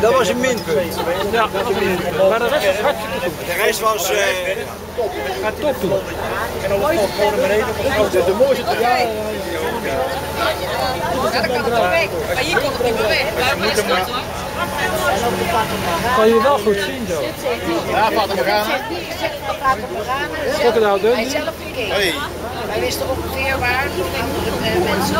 Dat was een minpunt. Ja, dat was een minpunt. Maar de rest was eh, hartstikke goed. De rest was... Uh, top. Gaat top toe. En dan wordt gewoon naar beneden. De mooiste ja, ja, ja. Ja, kan het wel weg. Maar hier komt het niet meer weg. Blijf maar staan. Kan je wel goed zien zo. Ja, Vater Morgana. Crocodile Hij Dundee. zelf gekeken. Wij wisten ongeveer waar de eh, mensen